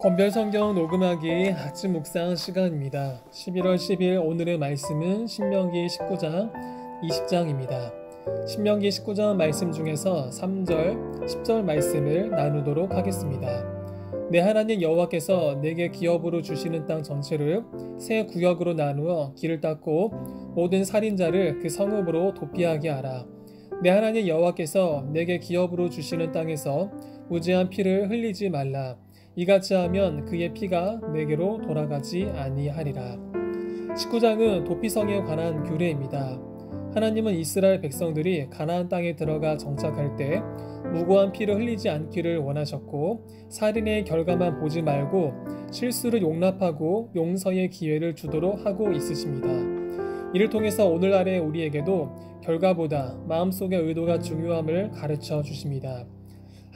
건별성경 녹음하기 아침 묵상 시간입니다. 11월 10일 오늘의 말씀은 신명기 19장 20장입니다. 신명기 19장 말씀 중에서 3절, 10절 말씀을 나누도록 하겠습니다. 내 하나님 여호와께서 내게 기업으로 주시는 땅 전체를 세 구역으로 나누어 길을 닦고 모든 살인자를 그 성읍으로 도피하게 하라. 내 하나님 여호와께서 내게 기업으로 주시는 땅에서 무죄한 피를 흘리지 말라. 이같이 하면 그의 피가 내게로 돌아가지 아니하리라. 19장은 도피성에 관한 규례입니다. 하나님은 이스라엘 백성들이 가나안 땅에 들어가 정착할 때 무고한 피를 흘리지 않기를 원하셨고 살인의 결과만 보지 말고 실수를 용납하고 용서의 기회를 주도록 하고 있으십니다. 이를 통해서 오늘날의 우리에게도 결과보다 마음속의 의도가 중요함을 가르쳐 주십니다.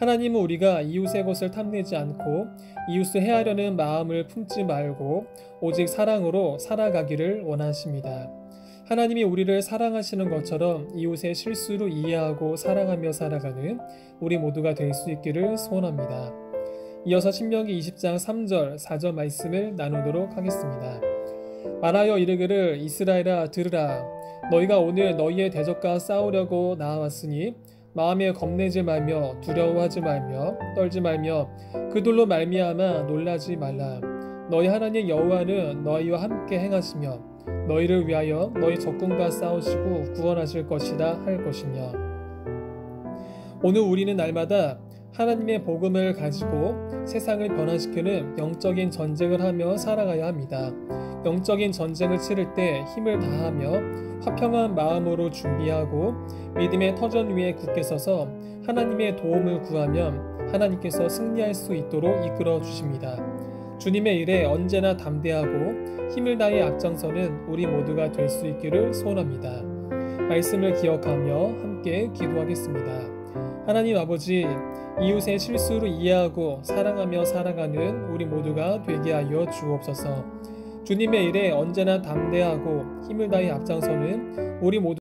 하나님은 우리가 이웃의 것을 탐내지 않고 이웃을 해하려는 마음을 품지 말고 오직 사랑으로 살아가기를 원하십니다. 하나님이 우리를 사랑하시는 것처럼 이웃의 실수를 이해하고 사랑하며 살아가는 우리 모두가 될 수 있기를 소원합니다. 이어서 신명기 20장 3절, 4절 말씀을 나누도록 하겠습니다. 말하여 이르기를 이스라엘아 들으라 너희가 오늘 너희의 대적과 싸우려고 나아왔으니 마음에 겁내지 말며 두려워하지 말며 떨지 말며 그들로 말미암아 놀라지 말라 너희 하나님 여호와는 너희와 함께 행하시며 너희를 위하여 너희 적군과 싸우시고 구원하실 것이다 할 것이며 오늘 우리는 날마다 하나님의 복음을 가지고 세상을 변화시키는 영적인 전쟁을 하며 살아가야 합니다. 영적인 전쟁을 치를 때 힘을 다하며 화평한 마음으로 준비하고 믿음의 터전 위에 굳게 서서 하나님의 도움을 구하면 하나님께서 승리할 수 있도록 이끌어 주십니다. 주님의 일에 언제나 담대하고 힘을 다해 앞장서는 우리 모두가 될 수 있기를 소원합니다. 말씀을 기억하며 함께 기도하겠습니다. 하나님 아버지, 이웃의 실수를 이해하고 사랑하며 살아가는 우리 모두가 되게 하여 주옵소서. 주님의 일에 언제나 담대하고 힘을 다해 앞장서는 우리 모두